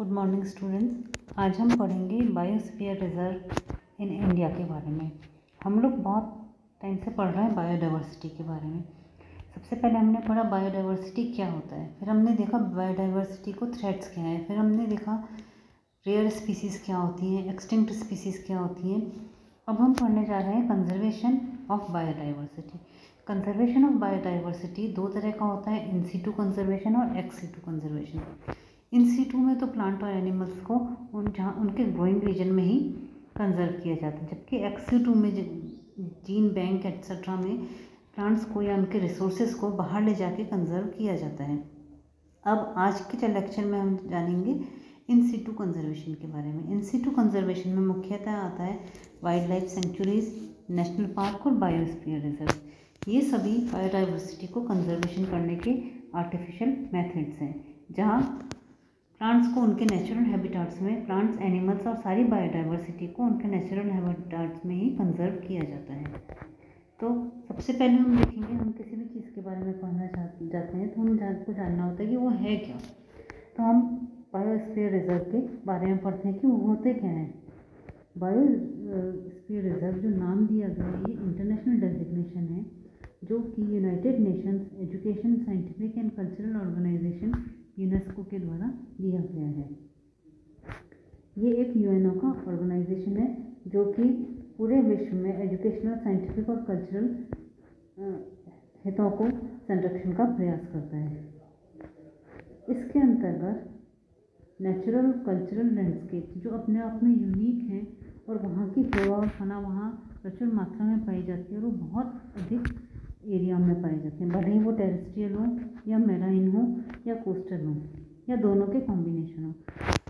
Good morning students आज हम पढ़ेंगे बायोस्फीयर रिज़र्व इन इंडिया के बारे में। हम लोग बहुत टाइम से पढ़ रहे हैं बायोडाइवर्सिटी के बारे में। सबसे पहले हमने पढ़ा बायोडाइवर्सिटी क्या होता है। फिर हमने देखा बायोडाइवर्सिटी को थ्रेट्स क्या है। फिर हमने देखा रेयर स्पीसीज़ क्या होती हैं एक्सटिंक्ट स्पीसीज़ क्या होती हैं। अब हम पढ़ने जा रहे हैं conservation of biodiversity conservation of biodiversity दो तरह का होता है इन सीटू कंजर्वेशन और ex situ conservation in situ में तो प्लांट और एनिमल्स को उन जहाँ, उनके ग्रोइंग रीजन में ही कंजर्व किया जाता है। जबकि एक्स सीटू में जीन बैंक एट्सट्रा में प्लांट्स को या उनके रिसोर्सेज को बाहर ले जाके कंजर्व किया जाता है। अब आज के लेक्चर में हम जानेंगे इन सीटू कंजर्वेशन के बारे में। इन सीटू कंजर्वेशन में मुख्यतः आता है wildlife sanctuaries national park और बायोस्फीयर रिज़र्व ये सभी बायोडाइवर्सिटी को कंजर्वेशन करने के आर्टिफिशियल मेथड्स हैं, जहाँ प्लांट्स को उनके नेचुरल हैबिटाट्स में, प्लांट्स, एनिमल्स और सारी बायोडाइवर्सिटी को उनके नेचुरल हैबिटाट्स में ही कंजर्व किया जाता है। तो सबसे पहले हम देखेंगे, हम किसी भी चीज़ के बारे में पढ़ना जाते हैं तो हम को जानना होता है कि वो है क्या। तो हम बायोस्फीयर रिज़र्व के बारे में पढ़ते हैं कि वो होते क्या हैं। बायो बायोस्फीयर रिज़र्व जो नाम दिया गया है, ये इंटरनेशनल डेजिग्नेशन है, जो कि United Nations Education Scientific and Cultural Organization UNESCO के द्वारा दिया गया है। ये एक यूएनओ का ऑर्गेनाइजेशन है, जो कि पूरे विश्व में एजुकेशनल साइंटिफिक और कल्चरल हितों को संरक्षण का प्रयास करता है। इसके अंतर्गत नेचुरल कल्चरल लैंडस्केप जो अपने आप में यूनिक हैं और वहाँ की फ्लोरा और खाना वहाँ प्रचुर मात्रा में पाई जाती है और वो बहुत अधिक एरिया में पाए जाते हैं। भले ही वो टेरेस्ट्रियल हो या मेराइन हो या कोस्टल हो या दोनों के कॉम्बिनेशन हो,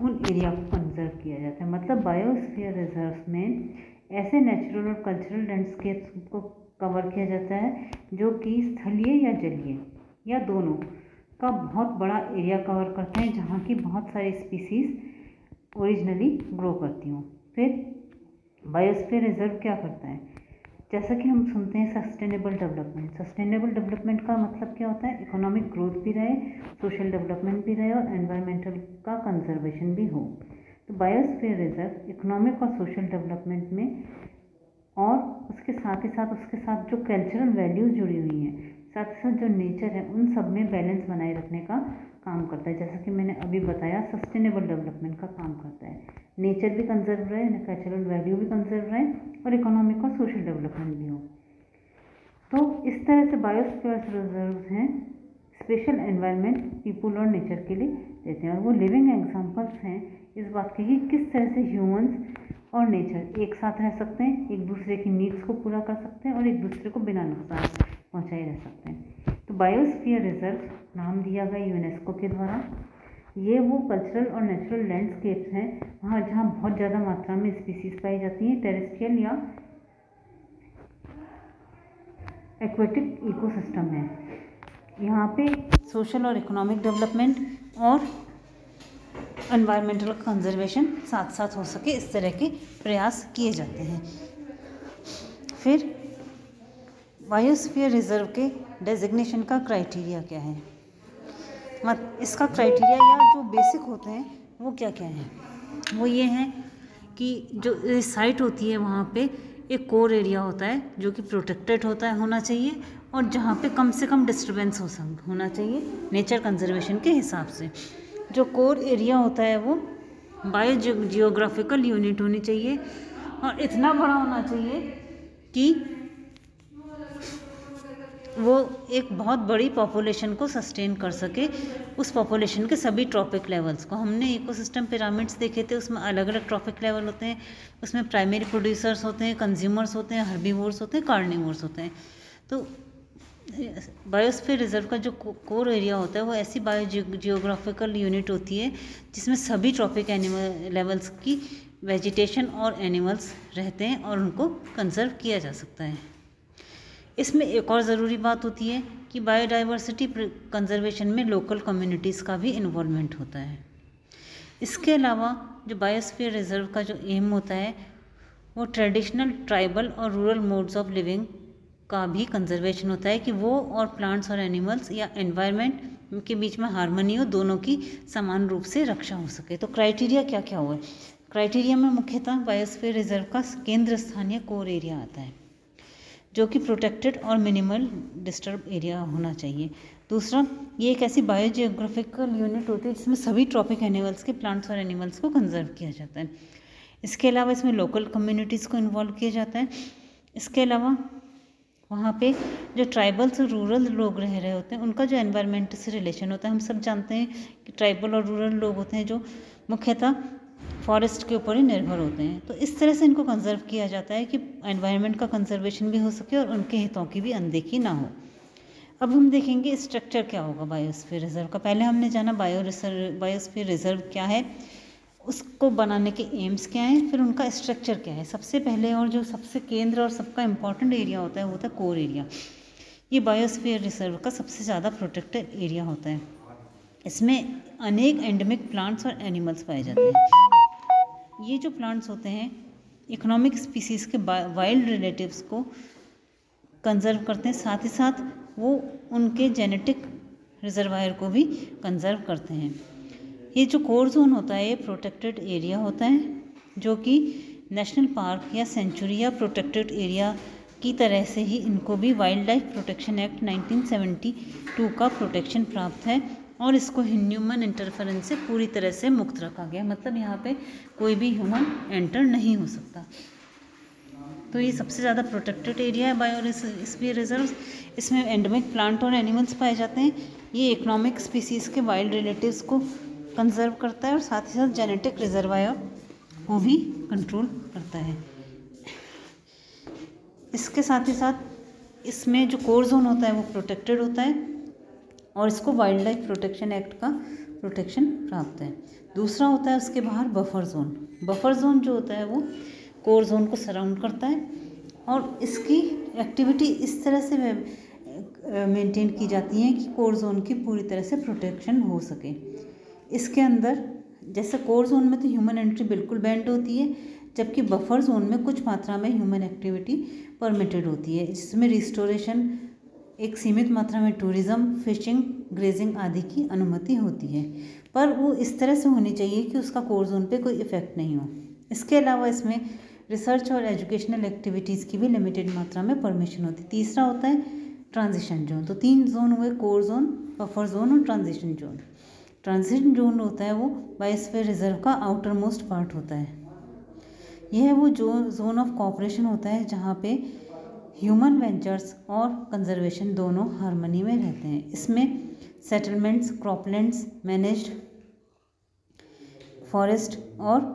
उन एरिया को कंजर्व किया जाता है। मतलब बायोस्फीयर रिज़र्व में ऐसे नेचुरल और कल्चरल लैंडस्केप्स को कवर किया जाता है जो कि स्थलीय या जलीय या दोनों का बहुत बड़ा एरिया कवर करते हैं, जहाँ की बहुत सारी स्पीसीज़ ओरिजिनली ग्रो करती हूँ। फिर बायोस्फीयर रिज़र्व क्या करता है? जैसा कि हम सुनते हैं सस्टेनेबल डेवलपमेंट सस्टेनेबल डेवलपमेंट का मतलब क्या होता है? इकोनॉमिक ग्रोथ भी रहे सोशल डेवलपमेंट भी रहे और एनवायरमेंटल का कंजर्वेशन भी हो. तो बायोस्फीयर रिज़र्व इकोनॉमिक और सोशल डेवलपमेंट में और उसके साथ ही साथ उसके साथ जो कल्चरल वैल्यूज़ जुड़ी हुई हैं, साथ ही साथ जो नेचर है, उन सब में बैलेंस बनाए रखने का काम करता है। जैसा कि मैंने अभी बताया सस्टेनेबल डेवलपमेंट का काम करता है। नेचर भी कंजर्व रहे नेचुरल वैल्यू भी कंजर्व रहे और इकोनॉमिक और सोशल डेवलपमेंट भी हो। तो इस तरह से बायोस्फीयर रिज़र्व हैं। स्पेशल एनवायरनमेंट पीपुल और नेचर के लिए देते हैं। और वो लिविंग एग्जांपल्स हैं। इस बात के कि किस तरह से ह्यूमंस और नेचर एक साथ रह सकते हैं, एक दूसरे की नीड्स को पूरा कर सकते हैं और एक दूसरे को बिना नुकसान पहुँचाए रह सकते हैं। बायोस्फीयर रिज़र्व नाम दिया गया यूनेस्को के द्वारा। ये वो कल्चरल और नेचुरल लैंडस्केप्स हैं, वहाँ जहाँ बहुत ज़्यादा मात्रा में स्पीसीज पाई जाती हैं टेरेस्ट्रियल या एक्वेटिक इकोसिस्टम है। यहाँ पे सोशल और इकोनॉमिक डेवलपमेंट और एनवायरमेंटल कंजर्वेशन साथ साथ हो सके, इस तरह के प्रयास किए जाते हैं। फिर बायोस्फीयर रिज़र्व के डेजिग्नेशन का क्राइटेरिया क्या है? मत, इसका क्राइटेरिया या जो बेसिक होते हैं, वो क्या क्या हैं? वो ये हैं कि जो साइट होती है वहाँ पे एक कोर एरिया होता है जो कि प्रोटेक्टेड होता है, होना चाहिए और जहाँ पे कम से कम डिस्टरबेंस हो सक होना चाहिए नेचर कंजर्वेशन के हिसाब से। जो कोर एरिया होता है वो बायो जियोग्राफिकल यूनिट होनी चाहिए और इतना बड़ा होना चाहिए कि वो एक बहुत बड़ी पॉपुलेशन को सस्टेन कर सके। उस पॉपुलेशन के सभी ट्रॉपिक लेवल्स को। हमने इकोसिस्टम पिरामिड्स देखे थे, उसमें अलग अलग ट्रॉपिक लेवल होते हैं। उसमें प्राइमरी प्रोड्यूसर्स होते हैं कंज्यूमर्स होते हैं हर्बीवोर्स होते हैं कार्निवोर्स होते हैं। तो बायोस्फीयर रिज़र्व का जो कोर एरिया होता है, वो ऐसी बायो जियोग्राफिकल यूनिट होती है, जिसमें सभी ट्रॉपिक एनिमल लेवल्स की वेजिटेशन और एनिमल्स रहते हैं और उनको कंजर्व किया जा सकता है। इसमें एक और ज़रूरी बात होती है कि बायोडाइवर्सिटी कंजर्वेशन में लोकल कम्युनिटीज़ का भी इन्वॉल्वमेंट होता है। इसके अलावा जो बायोस्फीयर रिज़र्व का जो एम होता है, वो ट्रेडिशनल ट्राइबल और रूरल मोड्स ऑफ़ लिविंग का भी कंजर्वेशन होता है कि वो और प्लांट्स और एनिमल्स या एनवायरनमेंट के बीच में हारमोनी हो, दोनों की समान रूप से रक्षा हो सके। तो क्राइटेरिया क्या क्या हुआ है क्राइटेरिया में मुख्यतः बायोस्फीयर रिज़र्व का केंद्र स्थानीय कोर एरिया आता है। जो कि प्रोटेक्टेड और मिनिमल डिस्टर्ब एरिया होना चाहिए। दूसरा, ये एक ऐसी बायोजियोग्राफिकल यूनिट होती है जिसमें सभी ट्रॉपिक एनिमल्स के प्लांट्स और एनिमल्स को कंजर्व किया जाता है। इसके अलावा इसमें लोकल कम्युनिटीज़ को इन्वॉल्व किया जाता है। इसके अलावा, वहाँ पे जो ट्राइबल्स और रूरल लोग रह रहे होते हैं, उनका जो एनवायरनमेंट से रिलेशन होता है, हम सब जानते हैं कि ट्राइबल और रूरल लोग होते हैं जो मुख्यतः फॉरेस्ट के ऊपर ही निर्भर होते हैं। तो इस तरह से इनको कंजर्व किया जाता है कि एनवायरनमेंट का कंजर्वेशन भी हो सके और उनके हितों की भी अनदेखी ना हो। अब हम देखेंगे स्ट्रक्चर क्या होगा बायोस्फीयर रिज़र्व का। पहले हमने जाना बायो रिज़र्व बायोस्फीयर रिज़र्व क्या है, उसको बनाने के एम्स क्या हैं, फिर उनका स्ट्रक्चर क्या है। सबसे पहले और जो सबसे केंद्र और सबका इंपॉर्टेंट एरिया होता है, वो होता है कोर एरिया ये बायोस्फीयर रिज़र्व का सबसे ज़्यादा प्रोटेक्टेड एरिया होता है। इसमें अनेक एंडेमिक प्लांट्स और एनिमल्स पाए जाते हैं। ये जो प्लांट्स होते हैं इकोनॉमिक स्पीसीज़ के वाइल्ड रिलेटिव्स को कंजर्व करते हैं। साथ ही साथ वो उनके जेनेटिक रिजर्वायर को भी कंजर्व करते हैं। ये जो कोर जोन होता है, ये प्रोटेक्टेड एरिया होता है, जो कि नेशनल पार्क या सेंचुरी या प्रोटेक्टेड एरिया की तरह से ही इनको भी वाइल्ड लाइफ प्रोटेक्शन एक्ट 1972 का प्रोटेक्शन प्राप्त है। और इसको ह्यूमन इंटरफेरेंस से पूरी तरह से मुक्त रखा गया। मतलब यहाँ पे कोई भी ह्यूमन एंटर नहीं हो सकता। तो ये सबसे ज़्यादा प्रोटेक्टेड एरिया है बायो बायोस्फीयर रिज़र्व इसमें एंडमिक प्लांट और एनिमल्स पाए जाते हैं। ये इकोनॉमिक स्पीसीज़ के वाइल्ड रिलेटिव्स को कंजर्व करता है और साथ ही साथ जेनेटिक रिजर्वायर को भी कंट्रोल करता है। इसके साथ ही साथ इसमें जो कोर जोन होता है वो प्रोटेक्टेड होता है। और इसको वाइल्ड लाइफ प्रोटेक्शन एक्ट का प्रोटेक्शन प्राप्त है। दूसरा होता है उसके बाहर बफर जोन। बफर जोन जो होता है वो कोर जोन को सराउंड करता है और इसकी एक्टिविटी इस तरह से मेंटेन की जाती है कि कोर जोन की पूरी तरह से प्रोटेक्शन हो सके। इसके अंदर जैसे कोर जोन में तो ह्यूमन एंट्री बिल्कुल बैंड होती है, जबकि बफर जोन में कुछ मात्रा में ह्यूमन एक्टिविटी परमिटेड होती है, जिसमें रिस्टोरेशन एक सीमित मात्रा में टूरिज़्म फिशिंग ग्रेजिंग आदि की अनुमति होती है। पर वो इस तरह से होनी चाहिए कि उसका कोर जोन पे कोई इफ़ेक्ट नहीं हो। इसके अलावा इसमें रिसर्च और एजुकेशनल एक्टिविटीज़ की भी लिमिटेड मात्रा में परमिशन होती है। तीसरा होता है ट्रांजिशन जोन तो तीन जोन हुए कोर जोन बफर जोन और ट्रांजिशन जोन ट्रांजिशन जोन होता है वो बायोस्फीयर रिज़र्व का आउटर मोस्ट पार्ट होता है। यह वो जो जोन ऑफ़ कॉपरेशन होता है जहाँ पे ह्यूमन वेंचर्स और कंजर्वेशन दोनों हारमोनी में रहते हैं। इसमें सेटलमेंट्स, क्रॉपलैंड्स, मैनेज्ड फॉरेस्ट और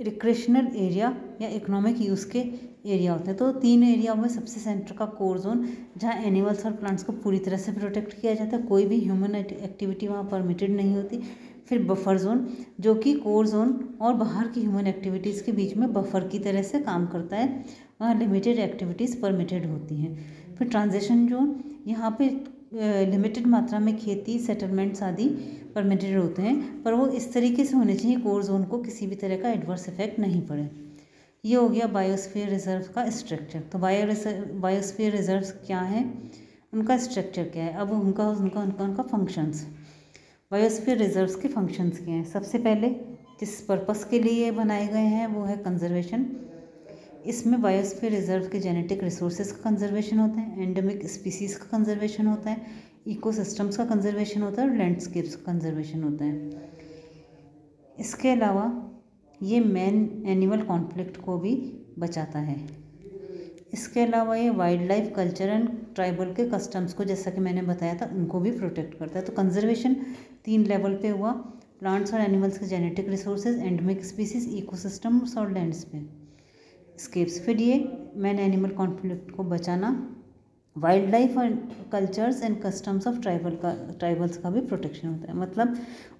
रिक्रेशनल एरिया या इकोनॉमिक यूज़ के एरिया होते हैं। तो तीन एरिया में सबसे सेंटर का कोर जोन, जहाँ एनिमल्स और प्लांट्स को पूरी तरह से प्रोटेक्ट किया जाता है। कोई भी ह्यूमन एक्टिविटी वहाँ परमिटेड नहीं होती। फिर बफर जोन, जो कि कोर जोन और बाहर की ह्यूमन एक्टिविटीज़ के बीच में बफर की तरह से काम करता है। लिमिटेड एक्टिविटीज़ परमिटेड होती हैं। फिर ट्रांजेक्शन जोन यहाँ पे लिमिटेड मात्रा में खेती सेटलमेंट्स आदि परमिटेड होते हैं, पर वो इस तरीके से होने चाहिए कोर जोन को किसी भी तरह का एडवर्स इफ़ेक्ट नहीं पड़े। ये हो गया बायोस्फीयर रिज़र्व का स्ट्रक्चर तो बायो बायोस्फीयर रिज़र्व क्या है? उनका स्ट्रक्चर क्या है? अब उनका उनका उनका उनका फ़ंक्शंस बायोस्फीयर रिजर्व्स के फ़ंक्शंस क्या हैं? सबसे पहले, जिस पर्पस के लिए बनाए गए हैं, वो है कंजर्वेशन इसमें बायोस्फीयर रिज़र्व के जेनेटिक रिसोर्सेज का कंजर्वेशन होता है एंडेमिक स्पीसीज़ का कंजर्वेशन होता है इकोसिस्टम्स का कंजर्वेशन होता है और लैंडस्केप्स का कंजर्वेशन होता है। इसके अलावा ये मैन एनिमल कॉन्फ्लिक्ट को भी बचाता है। इसके अलावा ये wildlife culture and tribal के कस्टम्स को, जैसा कि मैंने बताया था, उनको भी प्रोटेक्ट करता है। तो कंजर्वेशन तीन लेवल पे हुआ प्लांट्स और एनिमल्स के genetic resources endemic species ecosystems और लैंड्स पे। स्केप्स फिर ये मैन एनिमल कॉन्फ्लिक्ट को बचाना वाइल्ड लाइफ और cultures and customs of tribal का ट्राइबल्स का भी प्रोटेक्शन होता है। मतलब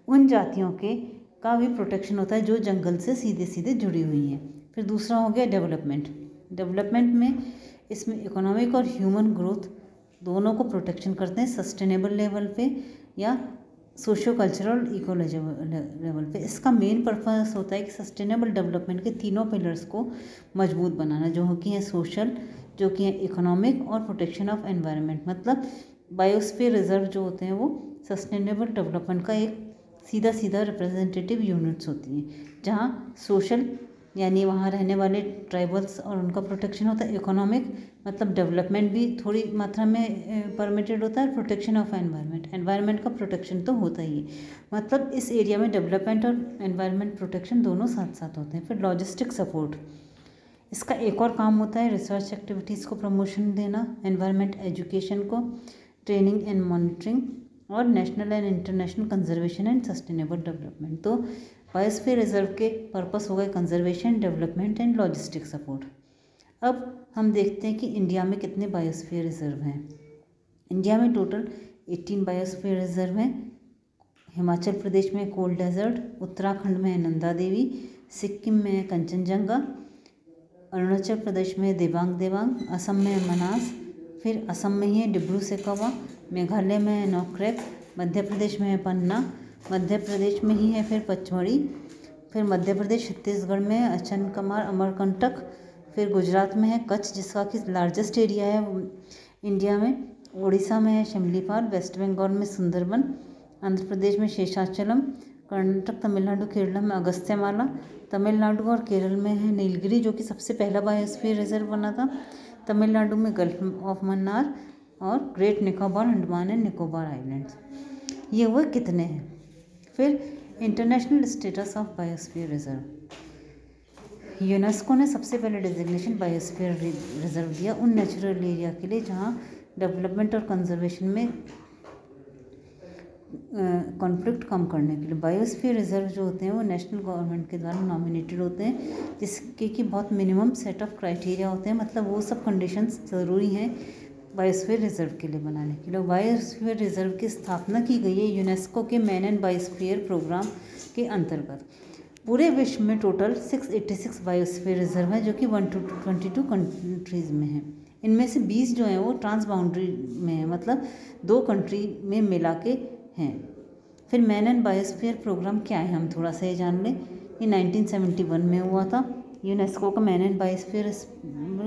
उन जातियों के का भी प्रोटेक्शन होता है जो जंगल से सीधे सीधे जुड़ी हुई हैं। फिर दूसरा हो गया डेवलपमेंट डेवलपमेंट में इसमें इकोनॉमिक और ह्यूमन ग्रोथ दोनों को प्रोटेक्शन करते हैं सस्टेनेबल लेवल पे या सोशियो कल्चरल इकोलॉजी लेवल पे। इसका मेन पर्पस होता है कि सस्टेनेबल डेवलपमेंट के तीनों पिलर्स को मज़बूत बनाना, जो कि है सोशल जो कि है इकोनॉमिक और प्रोटेक्शन ऑफ़ एनवायरनमेंट मतलब बायोस्फीयर रिज़र्व जो होते हैं वो सस्टेनेबल डेवलपमेंट का एक सीधा सीधा रिप्रेजेंटेटिव यूनिट्स होती हैं, जहाँ सोशल यानी वहाँ रहने वाले ट्राइबल्स और उनका प्रोटेक्शन होता है इकोनॉमिक मतलब डेवलपमेंट भी थोड़ी मात्रा में परमिटेड होता है प्रोटेक्शन ऑफ़ एनवायरनमेंट एनवायरनमेंट का प्रोटेक्शन तो होता ही है। मतलब इस एरिया में डेवलपमेंट और एनवायरनमेंट प्रोटेक्शन दोनों साथ साथ होते हैं। फिर लॉजिस्टिक सपोर्ट इसका एक और काम होता है रिसर्च एक्टिविटीज़ को प्रमोशन देना एनवायरनमेंट एजुकेशन को ट्रेनिंग एंड मॉनिटरिंग और national and international conservation and sustainable development तो बायोस्फीयर रिज़र्व के पर्पस हो गए conservation development and logistic support अब हम देखते हैं कि इंडिया में कितने बायोस्फीयर रिज़र्व हैं। इंडिया में टोटल 18 बायोस्फीयर रिज़र्व हैं। हिमाचल प्रदेश में कोल डेजर्ट उत्तराखंड में नंदा देवी, सिक्किम में कंचनजंगा, अरुणाचल प्रदेश में देवांग देवांग, असम में मनास, फिर असम में ही है डिब्रू सेकवा, मेघालय में है नौक्रैक मध्य प्रदेश में है पन्ना, मध्य प्रदेश में ही है फिर पचमढ़ी, फिर मध्य प्रदेश छत्तीसगढ़ में है अचन कमार अमरकंटक फिर गुजरात में है कच्छ, जिसका कि लार्जेस्ट एरिया है इंडिया में उड़ीसा में है शिमलीपाल वेस्ट बंगाल में सुंदरबन आंध्र प्रदेश में शेषाचलम कर्नाटक तमिलनाडु केरला में अगस्त्यमाला तमिलनाडु और केरल में है नीलगिरी जो कि सबसे पहला बायोस्फीयर रिज़र्व बना था तमिलनाडु में गल्फ ऑफ़ मन्नार और great Nicobar Andaman and Nicobar islands ये हुए कितने हैं? फिर international status of biosphere reserve UNESCO ने सबसे पहले डिजिग्नेशन बायोस्फीयर रिज़र्व दिया उन नेचुरल एरिया के लिए जहाँ डेवलपमेंट और कंजर्वेशन में कॉन्फ्लिक्ट कम करने के लिए बायोस्फीयर रिज़र्व जो होते हैं वो नेशनल गवर्नमेंट के द्वारा नॉमिनेटेड होते हैं, जिसके कि बहुत मिनिमम सेट ऑफ़ क्राइटेरिया होते हैं मतलब वो सब कंडीशंस ज़रूरी हैं बायोस्फीयर रिज़र्व के लिए बनाने के लिए। बायोस्फीयर रिज़र्व की स्थापना की गई है यूनेस्को के मैन एंड बायोस्फीयर प्रोग्राम के अंतर्गत। पूरे विश्व में टोटल 686 बायोस्फीयर रिज़र्व है जो कि one two twenty two countries में है। इनमें से 20 जो हैं वो ट्रांस बाउंड्री में है मतलब दो कंट्री में मिला के हैं। फिर मैन एंड बायोस्फीयर प्रोग्राम क्या है, हम थोड़ा सा ये जान लें। ये 1971 में हुआ था। यूनेस्को का मैन एंड बायोस्फीयर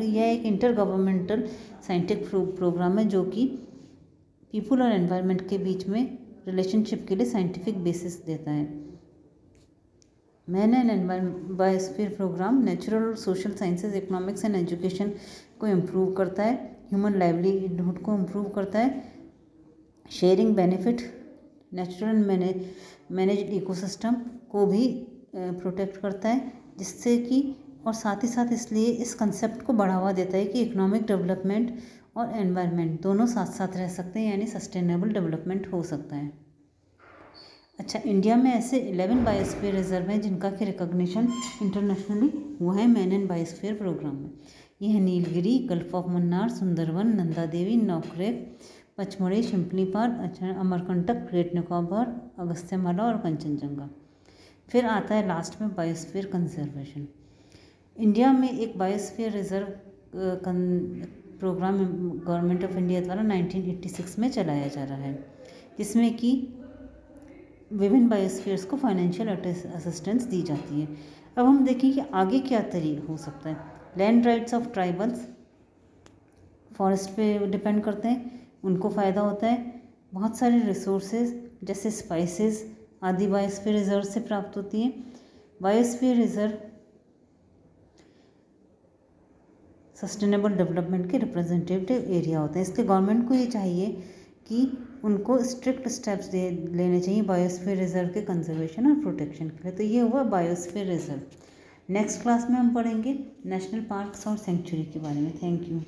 यह एक इंटर गवर्नमेंटल साइंटिफिक प्रोग्राम है जो कि पीपल और एनवायरनमेंट के बीच में रिलेशनशिप के लिए साइंटिफिक बेसिस देता है। Man and biosphere programme natural और social sciences economics and education को इम्प्रूव करता है ह्यूमन लाइवलीहुड को इम्प्रूव करता है sharing benefit natural manage manage ecosystem को भी प्रोटेक्ट करता है, जिससे कि, और साथ ही साथ इसलिए इस कंसेप्ट को बढ़ावा देता है कि इकोनॉमिक डेवलपमेंट और एनवायरनमेंट दोनों साथ साथ रह सकते हैं, यानी सस्टेनेबल डेवलपमेंट हो सकता है। अच्छा इंडिया में ऐसे इलेवन बायोस्फीयर रिज़र्व हैं जिनका कि रिकॉग्निशन इंटरनेशनली हुआ है मैन एंड बायोस्फीयर प्रोग्राम में। ये नीलगिरी गल्फ ऑफ़ मन्नार सुंदरवन नंदा देवी नौकरेक पचमढ़ी शिम्पलीपाल अच्छा अमरकंटक ग्रेट निकोबार अगस्त्यमाला और कंचनजंगा फिर आता है लास्ट में बायोस्फीयर कंजर्वेशन इंडिया में एक biosphere reserve programme government of India द्वारा 1986 में चलाया जा रहा है, जिसमें कि विभिन्न बायोस्फीयर्स को फाइनेंशियल असिस्टेंस दी जाती है। अब हम देखें कि आगे क्या तरीका हो सकता है। Land rights of tribals forest पे डिपेंड करते हैं, उनको फ़ायदा होता है। बहुत सारे रिसोर्सेज जैसे स्पाइसेस आदि बायोस्फीयर रिज़र्व से प्राप्त होती हैं। बायोस्फीयर रिज़र्व सस्टेनेबल डेवलपमेंट के रिप्रेजेंटेटिव एरिया होते हैं। इसलिए गवर्नमेंट को ये चाहिए कि उनको स्ट्रिक्ट स्टेप्स दे, लेने चाहिए बायोस्फीयर रिज़र्व के कंजर्वेशन और प्रोटेक्शन के लिए। तो ये हुआ बायोस्फीयर रिज़र्व नेक्स्ट क्लास में हम पढ़ेंगे नेशनल पार्क्स और सेंचुरी के बारे में। Thank you